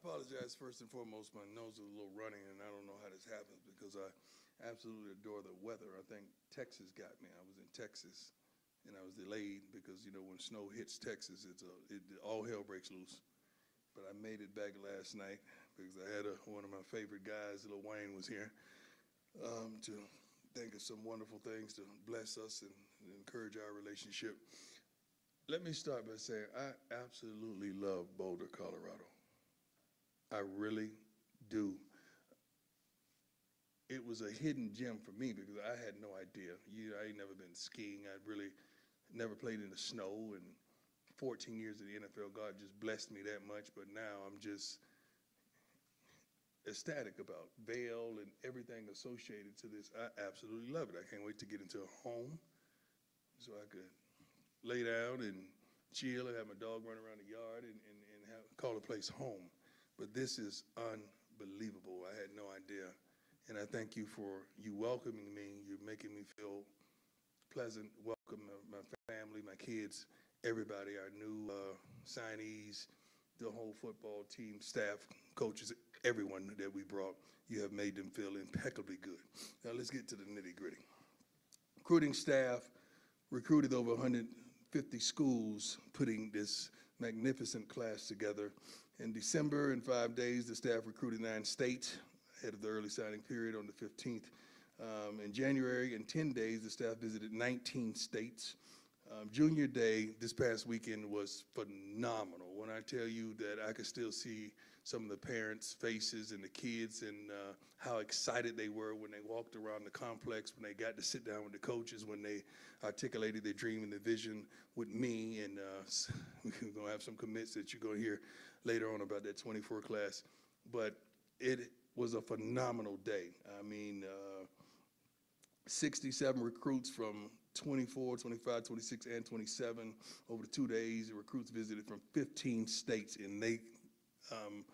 apologize first and foremost. My nose is a little running, and I don't know how this happens because I absolutely adore the weather. I think Texas got me. I was in Texas, and I was delayed because you know when snow hits Texas, it's a it, all hell breaks loose. But I made it back last night because I had a, one of my favorite guys, Lil Wayne, was here um, to think of some wonderful things to bless us and, and encourage our relationship. Let me start by saying I absolutely love Boulder, Colorado. I really do. It was a hidden gem for me because I had no idea. You, I ain't never been skiing. I really never played in the snow. And 14 years of the NFL, God just blessed me that much. But now I'm just ecstatic about Vail and everything associated to this. I absolutely love it. I can't wait to get into a home so I could lay down and chill and have my dog run around the yard and, and, and have, call the place home. But this is unbelievable. I had no idea. And I thank you for you welcoming me. You're making me feel pleasant. Welcome my family, my kids, everybody, our new uh, signees, the whole football team, staff, coaches, everyone that we brought. You have made them feel impeccably good. Now let's get to the nitty gritty. Recruiting staff recruited over 150 schools, putting this magnificent class together. In December, in five days, the staff recruited nine states ahead of the early signing period on the 15th. Um, in January, in 10 days, the staff visited 19 states. Um, junior day this past weekend was phenomenal. When I tell you that I could still see some of the parents' faces and the kids and uh, how excited they were when they walked around the complex, when they got to sit down with the coaches, when they articulated their dream and their vision with me. And uh, we're going to have some commits that you're going to hear later on about that 24 class. But it was a phenomenal day. I mean, uh, 67 recruits from 24, 25, 26, and 27 over the two days. The recruits visited from 15 states, and they um,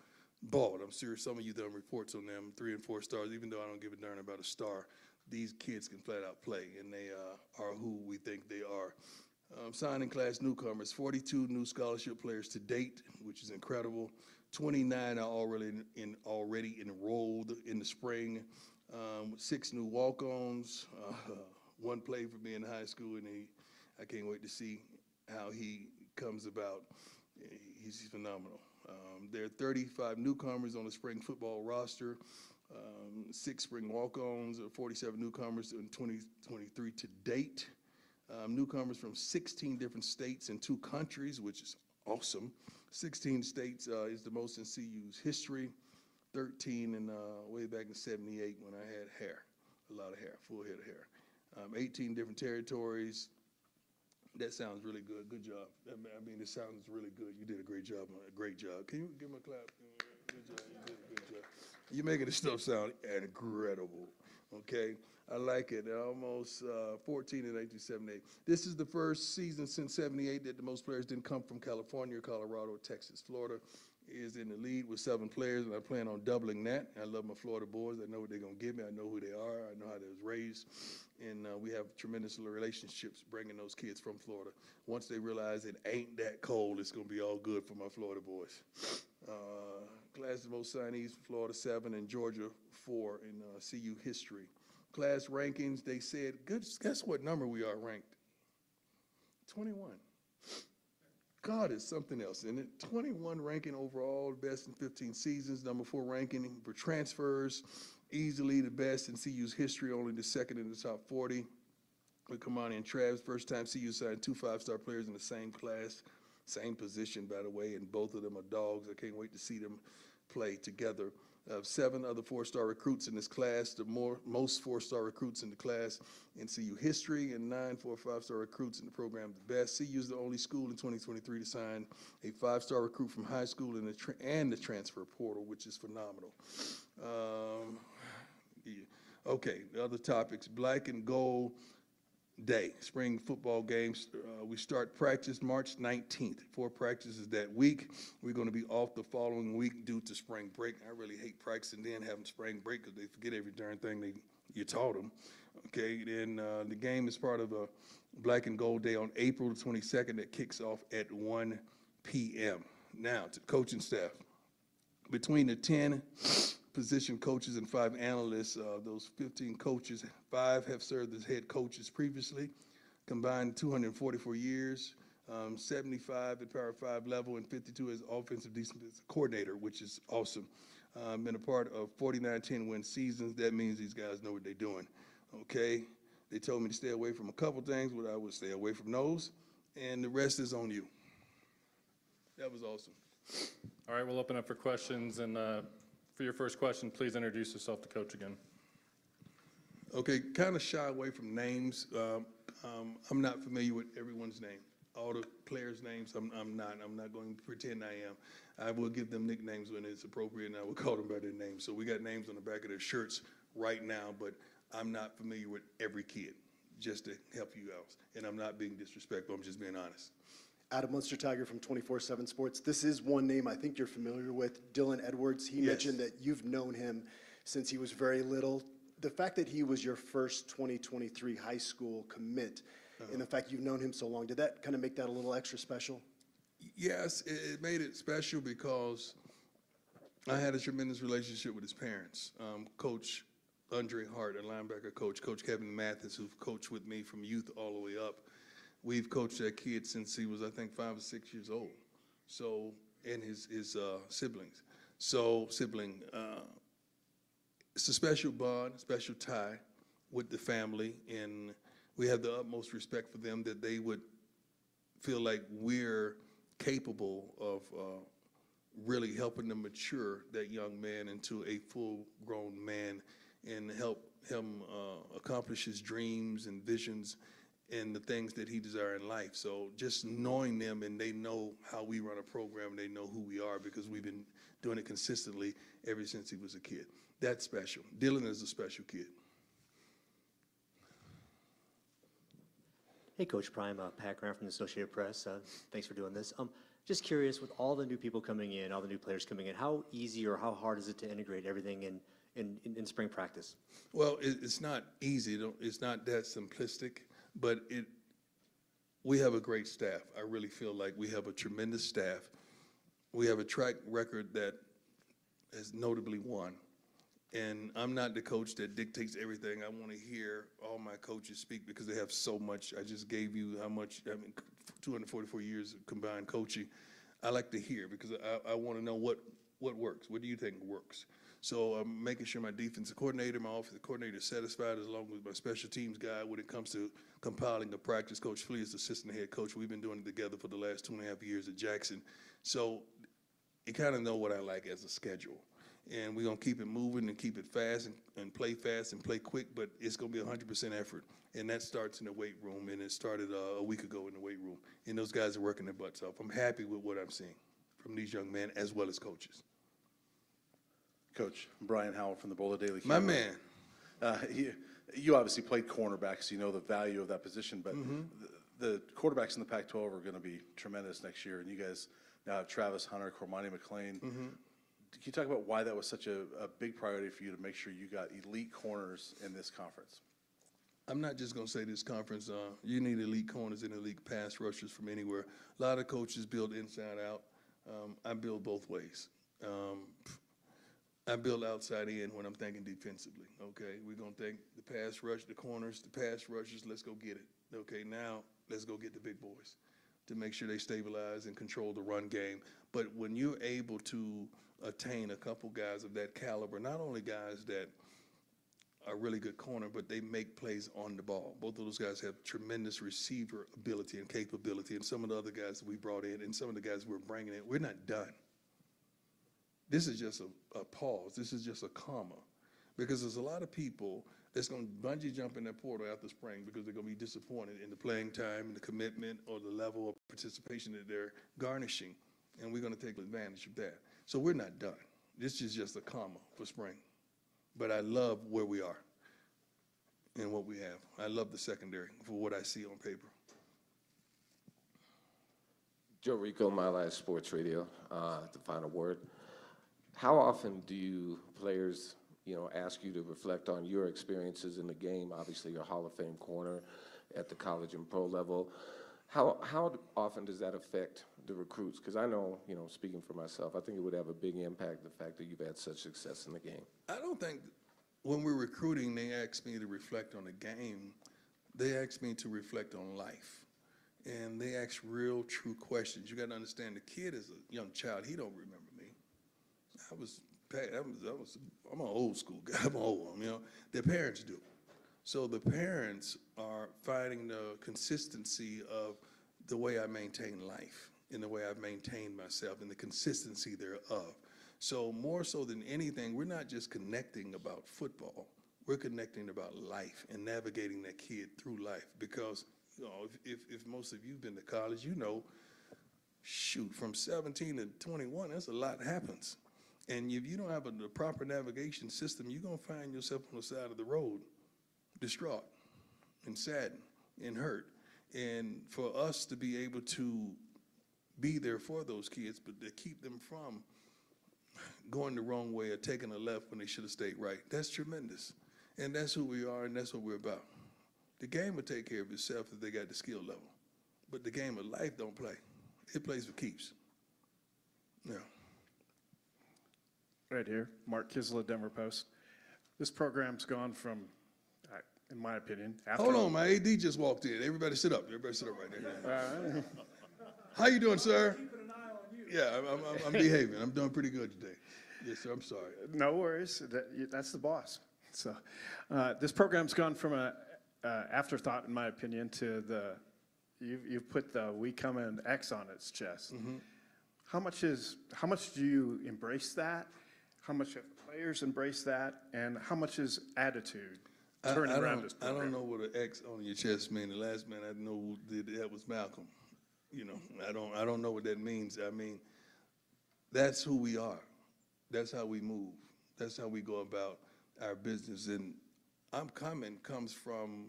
balled. I'm sure some of you done reports on them, three and four stars, even though I don't give a darn about a star. These kids can flat out play, and they uh, are who we think they are. Um, signing class newcomers, 42 new scholarship players to date, which is incredible. 29 are already in, in already enrolled in the spring. Um, six new walk-ons. Uh, one played for me in high school, and he, I can't wait to see how he comes about. He's phenomenal. Um, there are 35 newcomers on the spring football roster, um, six spring walk-ons, 47 newcomers in 2023 to date. Um, newcomers from 16 different states and two countries, which is awesome. 16 states uh, is the most in CU's history. 13 and uh, way back in 78 when I had hair, a lot of hair, full head of hair. Um, 18 different territories. That sounds really good. Good job. I mean, it sounds really good. You did a great job. A great job. Can you give him a clap? Good job. You did a good job. You're making this stuff sound incredible. Okay, I like it. Almost uh, 14 in 1978. This is the first season since 78 that the most players didn't come from California, Colorado, Texas, Florida is in the lead with seven players, and I plan on doubling that. I love my Florida boys. I know what they're going to give me. I know who they are. I know how they was raised. And uh, we have tremendous relationships bringing those kids from Florida. Once they realize it ain't that cold, it's going to be all good for my Florida boys. Uh, class of signees, Florida seven and Georgia four in uh, CU history. Class rankings, they said, guess what number we are ranked? 21. God is something else. And it 21 ranking overall, best in 15 seasons, number four ranking for transfers, easily the best in CU's history, only the second in the top 40. With Cormani and Travis, first time CU signed two five-star players in the same class, same position, by the way, and both of them are dogs. I can't wait to see them play together of seven other four-star recruits in this class, the more, most four-star recruits in the class in CU history, and nine four or five-star recruits in the program the best. CU is the only school in 2023 to sign a five-star recruit from high school and the, and the transfer portal, which is phenomenal. Um, yeah. Okay, the other topics, black and gold day, spring football games. Uh, we start practice March 19th. Four practices that week. We're going to be off the following week due to spring break. I really hate practicing then having spring break because they forget every darn thing they you taught them. Okay, then uh, the game is part of a Black and Gold Day on April 22nd that kicks off at 1 p.m. Now to coaching staff. between the 10 position coaches and five analysts, uh, those 15 coaches, five have served as head coaches previously, combined 244 years, um, 75 at Power 5 level, and 52 as offensive coordinator, which is awesome. Uh, been a part of 49 10 win seasons. That means these guys know what they're doing. Okay? They told me to stay away from a couple things, but I would stay away from those, and the rest is on you. That was awesome. All right, we'll open up for questions, and uh, for your first question, please introduce yourself to coach again. Okay, kind of shy away from names. Um, um, I'm not familiar with everyone's name. All the players' names, I'm, I'm not. I'm not going to pretend I am. I will give them nicknames when it's appropriate, and I will call them by their names. So we got names on the back of their shirts right now, but I'm not familiar with every kid, just to help you out. And I'm not being disrespectful. I'm just being honest. Adam Munsterteiger from 24/7 Sports. This is one name I think you're familiar with, Dylan Edwards. He Yes. mentioned that you've known him since he was very little. The fact that he was your first 2023 high school commit, and the fact you've known him so long, did that kind of make that a little extra special? Yes, it, it made it special because I had a tremendous relationship with his parents. Um, coach Andre Hart, a linebacker coach, Coach Kevin Mathis, who've coached with me from youth all the way up. We've coached that kid since he was, I think, five or six years old. So, and his his uh, siblings. So, sibling. Uh, it's a special bond, special tie with the family, and we have the utmost respect for them that they would feel like we're capable of uh, really helping to mature that young man into a full-grown man and help him uh, accomplish his dreams and visions and the things that he desires in life. So just knowing them and they know how we run a program, they know who we are because we've been doing it consistently ever since he was a kid. That's special. Dylan is a special kid. Hey, Coach Prime, uh, Pat Graham from the Associated Press. Uh, thanks for doing this. Um, just curious, with all the new people coming in, all the new players coming in, how easy or how hard is it to integrate everything in, in, in, in spring practice? Well, it, it's not easy. It's not that simplistic, but it. We have a great staff. I really feel like we have a tremendous staff. We have a track record that has notably won. And I'm not the coach that dictates everything. I want to hear all my coaches speak because they have so much. I just gave you how much, I mean, 244 years of combined coaching. I like to hear because I, I want to know what, what works. What do you think works? So I'm making sure my defensive coordinator, my offensive coordinator is satisfied as long as my special teams guy when it comes to compiling the practice. Coach Flea is assistant head coach. We've been doing it together for the last two and a half years at Jackson. So you kind of know what I like as a schedule. And we're going to keep it moving and keep it fast and, and play fast and play quick, but it's going to be 100% effort. And that starts in the weight room, and it started uh, a week ago in the weight room. And those guys are working their butts off. I'm happy with what I'm seeing from these young men as well as coaches. Coach Brian Howell from the Boulder Daily. My Camera. man, Uh, you, you obviously played cornerback, so you know the value of that position. But Mm-hmm. the, the quarterbacks in the Pac-12 are going to be tremendous next year, and you guys now have Travis Hunter, Cormani McClain. Mm-hmm. Can you talk about why that was such a, a big priority for you to make sure you got elite corners in this conference? I'm not just going to say this conference, uh, you need elite corners and elite pass rushers from anywhere. A lot of coaches build inside out. Um, I build both ways. Um, I build outside in when I'm thinking defensively. Okay, we're gonna think the pass rush, the corners, the pass rushers. Let's go get it. Okay, now let's go get the big boys to make sure they stabilize and control the run game. But when you're able to attain a couple guys of that caliber, not only guys that are really good corner, but they make plays on the ball. Both of those guys have tremendous receiver ability and capability, and some of the other guys that we brought in, and some of the guys we're bringing in, we're not done. This is just a, a pause. This is just a comma, because there's a lot of people that's going to bungee jump in that portal after spring because they're going to be disappointed in the playing time and the commitment or the level of participation that they're garnishing, and we're going to take advantage of that. So we're not done. This is just a comma for spring but I love where we are and what we have. I love the secondary for what I see on paper. Joe Rico, Mile High Sports Radio, uh, the final word. How often do you players, you know, ask you to reflect on your experiences in the game? Obviously, you're a Hall of Fame corner at the college and pro level. How how often does that affect the recruits? Because I know, you know, speaking for myself, I think it would have a big impact, the fact that you've had such success in the game. I don't think, when we're recruiting, they ask me to reflect on the game. They ask me to reflect on life. And they ask real, true questions. You got to understand, the kid is a young child. He don't remember me. I was, I was, I was, I'm an old school guy. I'm an old one, you know. Their parents do. So the parents are finding the consistency of the way I maintain life, in the way I've maintained myself, and the consistency thereof. So more so than anything, we're not just connecting about football. We're connecting about life and navigating that kid through life. Because, you know, if, if, if most of you've been to college, you know, shoot, from 17 to 21, that's a lot happens. And if you don't have a, proper navigation system, you're gonna find yourself on the side of the road, distraught and saddened and hurt. And for us to be able to be there for those kids, but to keep them from going the wrong way or taking a left when they should have stayed right, that's tremendous. And that's who we are and that's what we're about. The game will take care of itself if they got the skill level. But the game of life don't play. It plays for keeps. Yeah. Right here, Mark Kiszla, Denver Post. This program's gone from, I- in my opinion, after. Hold on, my AD just walked in. Everybody sit up. Everybody sit up right there. Uh, How you doing, sir? Yeah, I'm, I'm, I'm behaving. I'm doing pretty good today. Yes, sir. I'm sorry. No worries, that, that's the boss. So, uh, this program's gone from a uh, afterthought, in my opinion, to the, you've, you've put the we come in X on its chest. Mm-hmm. How much is, how much do you embrace that? How much have players embraced that? And how much is attitude I, turning I around don't, this I don't program? know what an X on your chest mean. The last man I know did that was Malcolm. You know, I don't, I don't know what that means. I mean, that's who we are. That's how we move. That's how we go about our business. And I'm coming comes from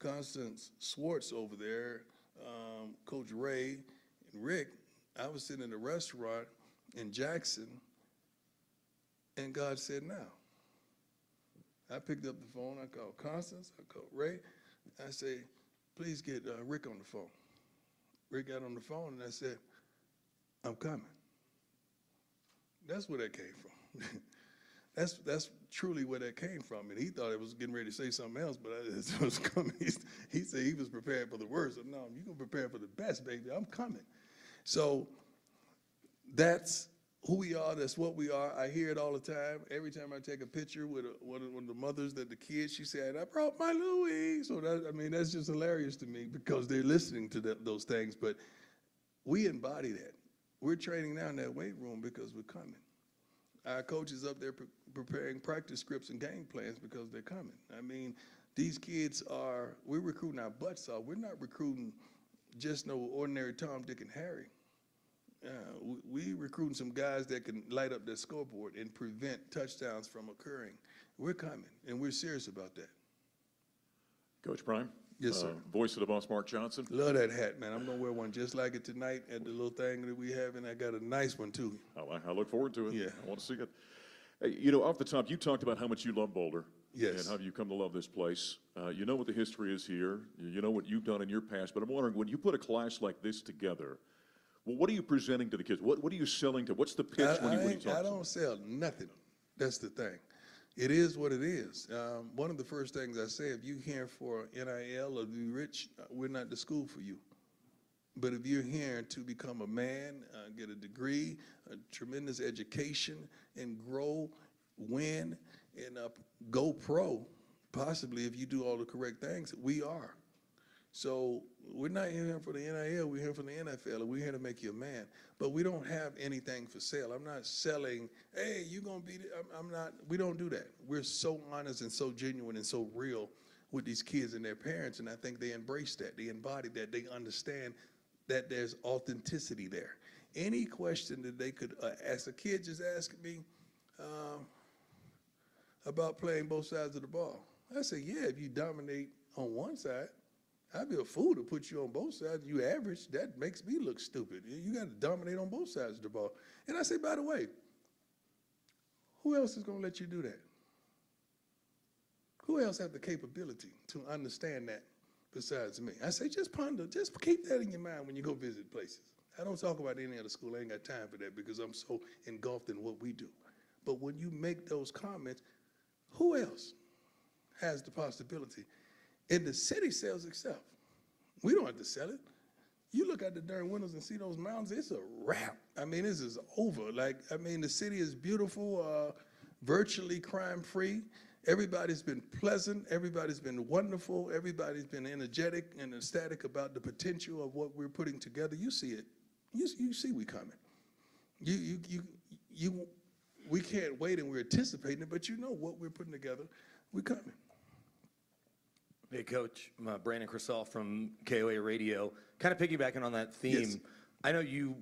Constance Schwartz over there, um, Coach Ray and Rick. I was sitting in a restaurant in Jackson, and God said, "Now." I picked up the phone. I called Constance. I called Ray. I said, please get uh, Rick on the phone. Rick got on the phone and I said, I'm coming. That's where that came from. that's that's truly where that came from. And he thought it was getting ready to say something else, but I, was coming. He, he said he was prepared for the worst. Said, no, you can prepare for the best, baby. I'm coming. So that's who we are. That's what we are. I hear it all the time. Every time I take a picture with a, one, of, one of the mothers that the kids, she said, "I brought my Louis." So that I mean, that's just hilarious to me because they're listening to those things. But we embody that. We're training now in that weight room because we're coming. Our coaches up there pre- preparing practice scripts and game plans because they're coming. I mean, these kids are. We're recruiting our butts off. We're not recruiting just no ordinary Tom, Dick, and Harry. Uh, we, we recruiting some guys that can light up that scoreboard and prevent touchdowns from occurring. We're coming, and we're serious about that. Coach Prime? Yes, sir. Uh, Voice of the Buffs, Mark Johnson. Love that hat, man. I'm gonna wear one just like it tonight at the little thing that we have, and I got a nice one too. I I look forward to it. Yeah. I want to see it. Hey, You know, off the top, you talked about how much you love Boulder. Yes. And how you come to love this place. Uh, You know what the history is here. You you know what you've done in your past. But I'm wondering, when you put a class like this together, well, what are you presenting to the kids? What What are you selling to? What's the pitch I, when you I when you talk I to them? don't sell nothing. That's the thing. It is what it is. Um, one of the first things I say, if you're here for NIL or be rich, uh, we're not the school for you. But if you're here to become a man, uh, get a degree, a tremendous education, and grow, win, and uh, go pro, possibly if you do all the correct things, we are. So we're not here for the NIL, we're here for the NFL, and we're here to make you a man. But we don't have anything for sale. I'm not selling, hey, you're gonna be, I'm, I'm not, we don't do that. We're so honest and so genuine and so real with these kids and their parents, and I think they embrace that, they embody that, they understand that there's authenticity there. Any question that they could uh, ask, a kid just asked me, um, about playing both sides of the ball. I said, yeah, if you dominate on one side, I'd be a fool to put you on both sides. You average, that makes me look stupid. You got to dominate on both sides of the ball. And I say, by the way, who else is going to let you do that? Who else have the capability to understand that besides me? I say, just ponder, just keep that in your mind when you go visit places. I don't talk about any other school. I ain't got time for that because I'm so engulfed in what we do. But when you make those comments, who else has the possibility? And the city sells itself. We don't have to sell it. You look at the darn windows and see those mountains, it's a wrap. I mean, this is over. Like, I mean, the city is beautiful, uh, virtually crime-free. Everybody's been pleasant, everybody's been wonderful, everybody's been energetic and ecstatic about the potential of what we're putting together. You see it. You, you see we coming. You, you, you, you, we can't wait and we're anticipating it, but you know what we're putting together. We're coming. Hey, Coach, uh, Brandon Krisztal from KOA Radio. Kind of piggybacking on that Yes. theme, I know you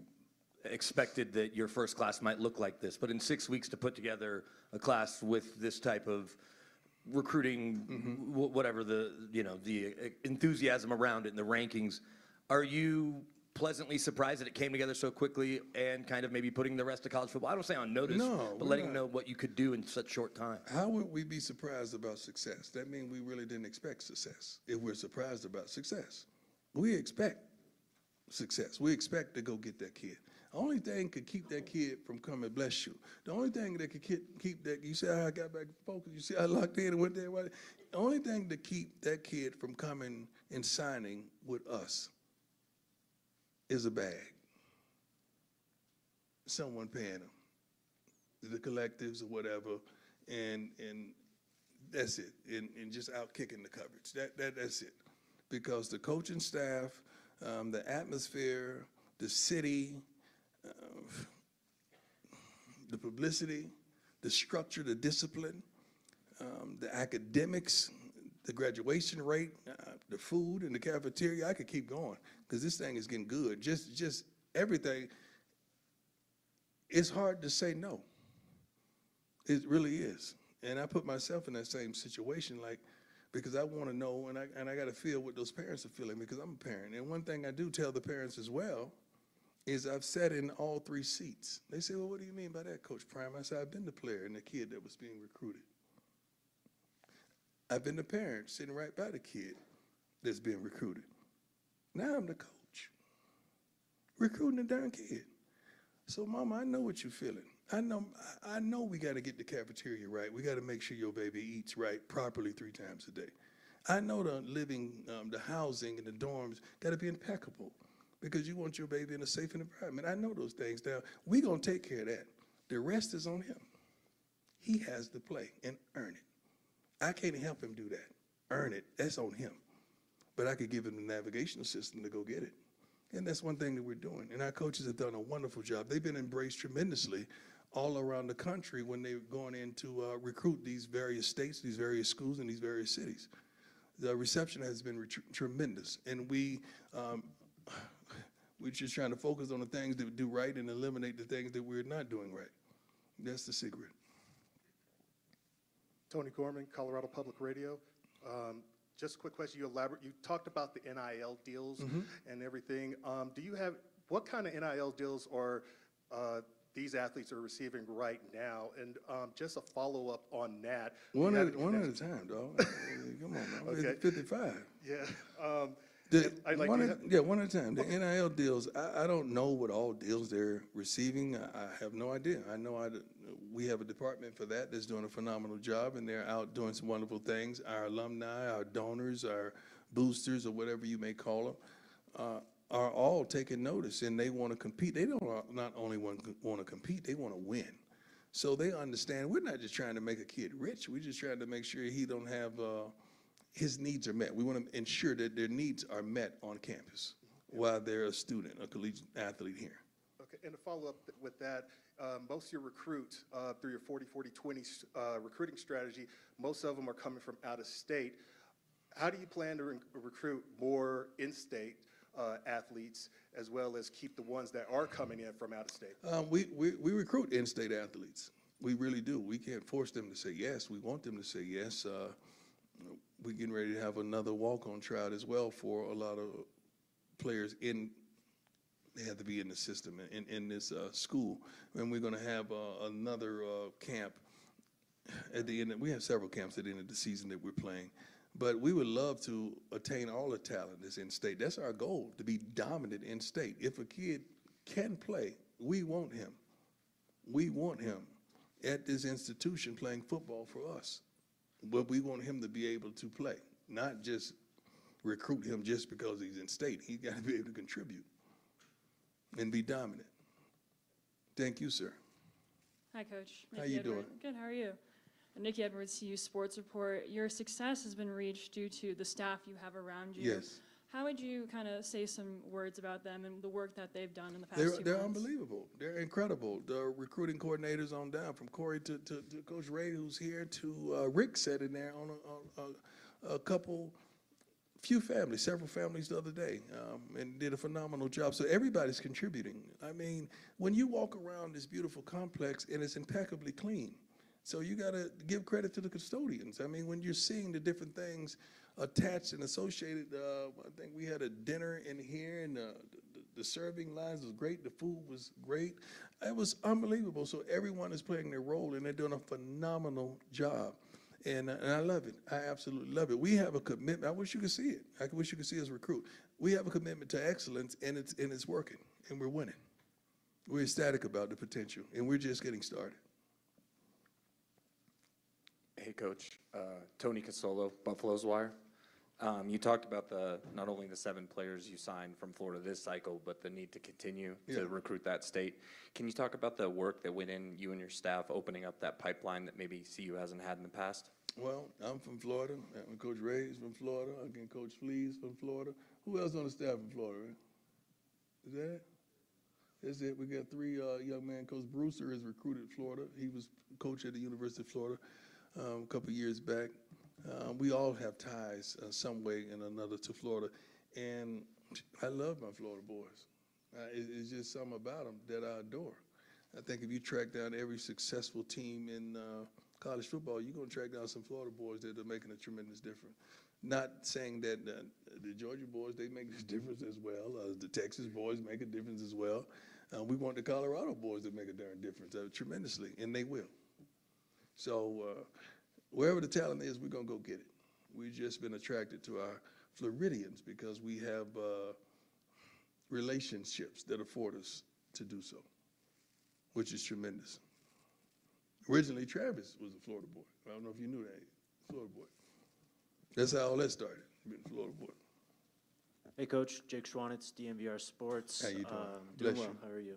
expected that your first class might look like this, but in six weeks to put together a class with this type of recruiting, Mm-hmm. wh- whatever the, you know, the uh, enthusiasm around it and the rankings, are you pleasantly surprised that it came together so quickly and kind of maybe putting the rest of college football, I don't say on notice, No, but letting not. them know what you could do in such short time? How would we be surprised about success? That means we really didn't expect success if we're surprised about success. We expect success. We expect to go get that kid. The only thing could keep that kid from coming, bless you. The only thing that could keep, keep that, you see how I got back focused? You see how I locked in and went there? The only thing to keep that kid from coming and signing with us is a bag. Someone paying them, the collectives or whatever, and and that's it. And, and just out kicking the coverage. That that that's it. Because the coaching staff, um, the atmosphere, the city, uh, the publicity, the structure, the discipline, um, the academics, the graduation rate, uh, the food in the cafeteria. I could keep going because this thing is getting good. Just just everything. It's hard to say no. It really is. And I put myself in that same situation, like, because I want to know and I, and I got to feel what those parents are feeling because I'm a parent. And one thing I do tell the parents as well is I've sat in all three seats. They say, well, what do you mean by that, Coach Prime? I said, I've been the player and the kid that was being recruited. I've been the parent sitting right by the kid that's being recruited. Now I'm the coach, recruiting the darn kid. So, Mama, I know what you're feeling. I know, I know we got to get the cafeteria right. We got to make sure your baby eats right properly three times a day. I know the living, um, the housing and the dorms got to be impeccable because you want your baby in a safe environment. I know those things. Now, we going to take care of that. The rest is on him. He has to play and earn it. I can't help him do that. Earn it. That's on him. But I could give him the navigational system to go get it. And that's one thing that we're doing. And our coaches have done a wonderful job. They've been embraced tremendously all around the country when they're going in to uh, recruit these various states, these various schools, and these various cities. The reception has been re- tremendous. And we, um, we're just trying to focus on the things that we do right and eliminate the things that we're not doing right. That's the secret. Tony Gorman, Colorado Public Radio. Um, Just a quick question, you elaborate, you talked about the NIL deals and everything. Um, Do you have, what kind of NIL deals are uh, these athletes are receiving right now? And um, just a follow-up on that. One at, one at a time, dog. Come on, man. I'm Okay. 55. Yeah. um, The, I like, one at, yeah, one at a time. The NIL deals, I, I don't know what all deals they're receiving. I, I have no idea. I know I, we have a department for that that's doing a phenomenal job, and they're out doing some wonderful things. Our alumni, our donors, our boosters, or whatever you may call them, uh, are all taking notice, and they want to compete. They don't not only want want to compete, they want to win. So they understand we're not just trying to make a kid rich. We're just trying to make sure he don't have uh, his needs are met. We want to ensure that their needs are met on campus while they're a student, a collegiate athlete here. Okay, and to follow up th- with that, um, most of your recruits, uh, through your 40, 40, 20 uh, recruiting strategy, most of them are coming from out of state. How do you plan to re- recruit more in-state uh, athletes as well as keep the ones that are coming in from out of state? Um, we, we, we recruit in-state athletes. We really do. We can't force them to say yes. We want them to say yes. Uh, we're getting ready to have another walk-on tryout as well for a lot of players in, they have to be in the system, in, in this uh, school. And we're going to have uh, another uh, camp at the end, of- we have several camps at the end of the season that we're playing. But we would love to attain all the talent that's in state. That's our goal, to be dominant in state. If a kid can play. We want him. We want him at this institution playing football for us. But we want him to be able to play, not just recruit him just because he's in state. He's got to be able to contribute and be dominant. Thank you, sir. Hi, Coach. How you Edward. doing? Good, how are you? Nikki Edwards, CU Sports Report. Your success has been reached due to the staff you have around you. Yes. How would you kind of say some words about them and the work that they've done in the past They're, two they're months? unbelievable. They're incredible. The recruiting coordinators on down, from Corey to, to, to Coach Ray, who's here, to uh, Rick sat in there on a, on a, a couple, few families, several families the other day, um, and did a phenomenal job. So everybody's contributing. I mean, when you walk around this beautiful complex and it's impeccably clean, so you got to give credit to the custodians. I mean, when you're seeing the different things attached and associated, uh, I think we had a dinner in here, and uh, the, the serving lines was great. The food was great. It was unbelievable. So everyone is playing their role, and they're doing a phenomenal job. And, uh, and I love it. I absolutely love it. We have a commitment. I wish you could see it. I wish you could see us recruit. We have a commitment to excellence, and it's and it's working, and we're winning. We're ecstatic about the potential, and we're just getting started. Hey, Coach. Uh, Tony Casolo, Buffalo's Wire. Um, You talked about the, not only the seven players you signed from Florida this cycle, but the need to continue Yeah. to recruit that state. Can you talk about the work that went in, you and your staff, opening up that pipeline that maybe CU hasn't had in the past? Well, I'm from Florida. and Coach Ray's from Florida. Again, Coach Flea's from Florida. Who else on the staff from Florida? Ray? Is that it? That's it. We got three uh, young men. Coach Brewster is recruited Florida. He was coach at the University of Florida um, a couple years back. Um, we all have ties uh, some way and another to Florida, and I love my Florida boys. Uh, it, it's just something about them that I adore. I think if you track down every successful team in uh, college football, you're going to track down some Florida boys that are making a tremendous difference. Not saying that the Georgia boys they make a difference as well. Uh, the Texas boys make a difference as well. Uh, we want the Colorado boys to make a darn difference tremendously, and they will. So wherever the talent is, we're gonna go get it. We've just been attracted to our Floridians because we have uh, relationships that afford us to do so, which is tremendous. Originally, Travis was a Florida boy. I don't know if you knew that. Florida boy. That's how all that started. Being a Florida boy. Hey, Coach, Jake Schwanitz, DNVR Sports. How you doing? Um, Bless well, you. how are you?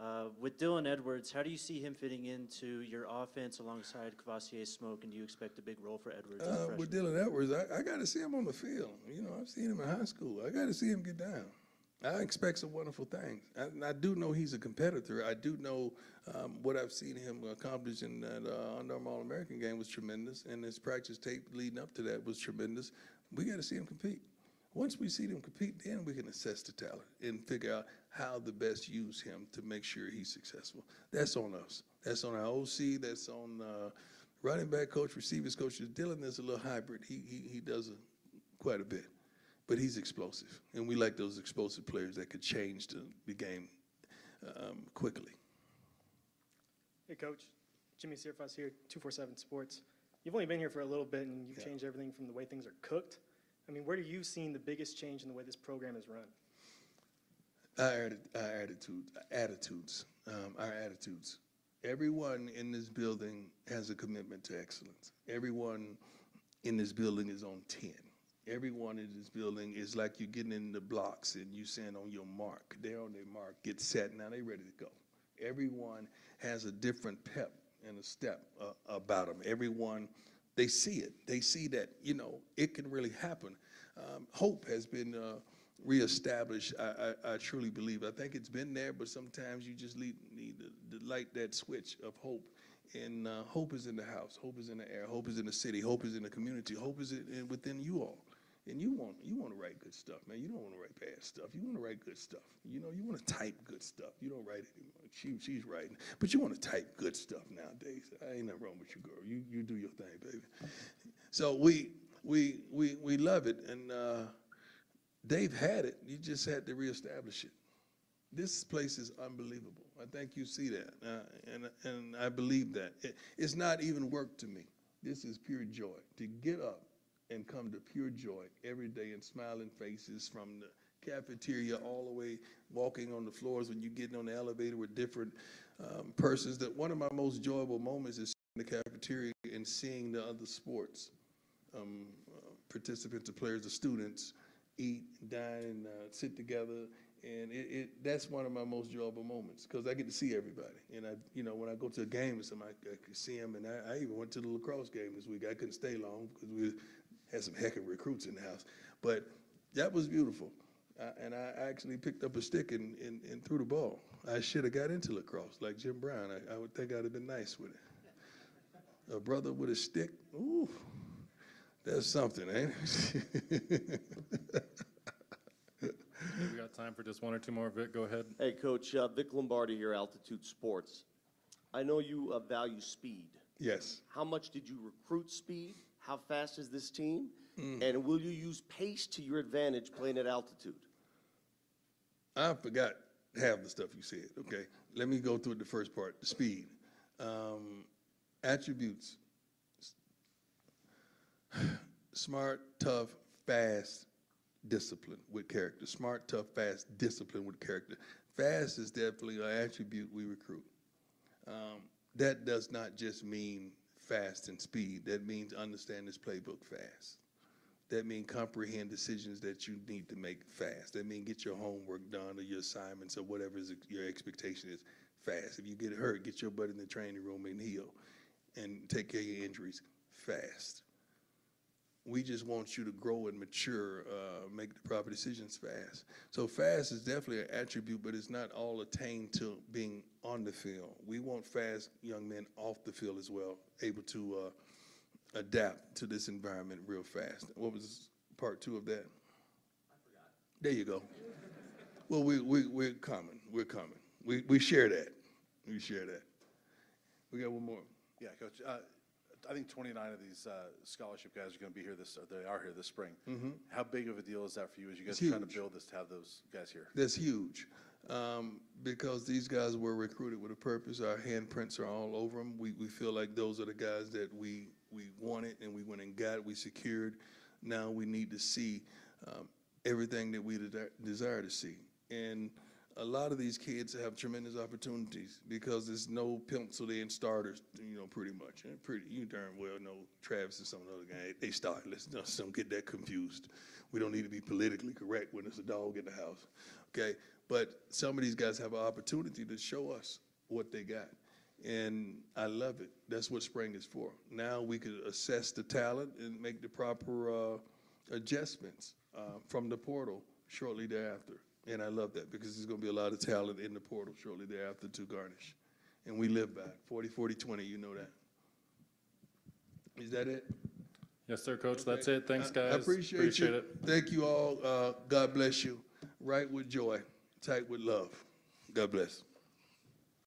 Uh, With Dylan Edwards, how do you see him fitting into your offense alongside Kavosiey Smoke, and do you expect a big role for Edwards Uh, with? Dylan Edwards, I, I got to see him on the field. You know, I've seen him in high school. I got to see him get down. I expect some wonderful things. And I do know he's a competitor. I do know um, what I've seen him accomplish in that uh, Under Armour All-American game was tremendous, and his practice tape leading up to that was tremendous. We got to see him compete. Once we see them compete, then we can assess the talent and figure out how to best use him to make sure he's successful. That's on us. That's on our OC. That's on uh, running back coach, receivers coach. Dylan is a little hybrid. He he, he does a, quite a bit, but he's explosive, and we like those explosive players that could change the, the game um, quickly. Hey, Coach. Jimmy Searfoss here, 247 Sports. You've only been here for a little bit, and you've Yeah. changed everything from the way things are cooked. I mean, where do you seen the biggest change in the way this program is run? Our, our attitude, attitudes, um, our attitudes. Everyone in this building has a commitment to excellence. Everyone in this building is on 10. Everyone in this building is like you're getting in the blocks and you saying on your mark. They're on their mark, get set, now they're ready to go. Everyone has a different pep and a step uh, about them. Everyone, they see it. They see that, you know, it can really happen. Um, hope has been uh, reestablished, I, I, I truly believe. I think it's been there, but sometimes you just need, need to, to light that switch of hope. And uh, hope is in the house, hope is in the air, hope is in the city, hope is in the community, hope is in, in- within you all. And you want you want to write good stuff, man. You don't want to write bad stuff. You want to write good stuff. You know, you want to type good stuff. You don't write anymore. She, she's writing, but you want to type good stuff nowadays. I ain't nothing wrong with you, girl. You you do your thing, baby. So we we we we love it, and uh, they've had it. You just had to reestablish it. This place is unbelievable. I think you see that, uh, and and I believe that. It, it's not even work to me. This is pure joy. To get up and come to pure joy every day and smiling faces from the cafeteria all the way, walking on the floors when you're getting on the elevator with different um, persons. That one of my most enjoyable moments is in the cafeteria and seeing the other sports um, uh, participants, the players, the students eat, dine, and uh, sit together. And it, it that's one of my most enjoyable moments because I get to see everybody. And I, you know, when I go to a game with somebody, I can see them. And I, I even went to the lacrosse game this week. I couldn't stay long because we had some heck of recruits in the house. But that was beautiful. Uh, and I actually picked up a stick and, and, and threw the ball. I should have got into lacrosse like Jim Brown. I, I would think I'd have been nice with it. A brother with a stick, ooh, that's something, ain't it? We got time for just one or two more. Vic, go ahead. Hey, Coach, uh, Vic Lombardi here, Altitude Sports. I know you uh, value speed. yes. How much did you recruit speed? How fast is this team? Mm. And will you use pace to your advantage playing at altitude? I forgot half the stuff you said. Okay, let me go through the first part. The speed, um, attributes: smart, tough, fast, discipline with character. Smart, tough, fast, discipline with character. Fast is definitely an attribute we recruit. Um, that does not just mean fast and speed. That means understand this playbook fast. That means comprehend decisions that you need to make fast. That means get your homework done or your assignments or whatever is your expectation is fast. If you get hurt, get your butt in the training room and heal and take care of your injuries fast. We just want you to grow and mature, uh, make the proper decisions fast. So fast is definitely an attribute, but it's not all attained to being on the field. We want fast young men off the field as well, able to uh, adapt to this environment real fast. What was part two of that? There you go. Well, we, we, we're coming, we're coming. We, we share that, we share that. We got one more. Yeah, Coach, uh, I think 29 of these uh, scholarship guys are going to be here this, or they are here this spring. How big of a deal is that for you as you guys It's are trying to huge. build this, to have those guys here? That's huge, um, because these guys were recruited with a purpose. Our handprints are all over them. We, we feel like those are the guys that we, we wanted and we went and got, we secured. Now we need to see um, everything that we de- desire to see. And a lot of these kids have tremendous opportunities because there's no penciled in starters, you know, pretty much. And pretty, you darn well know Travis and some of the other guys, they start. Let's, don't get that confused. We don't need to be politically correct when there's a dog in the house, okay? But some of these guys have an opportunity to show us what they got. And I love it. That's what spring is for. Now we could assess the talent and make the proper uh, adjustments uh, from the portal shortly thereafter. And I love that because there's going to be a lot of talent in the portal shortly thereafter to garnish. And we live by it. 40, 40, 20, you know that. Is that it? Yes, sir, Coach. That's it. Thanks, guys. I appreciate it. Thank you all. Uh, God bless you. Right with joy, tight with love. God bless.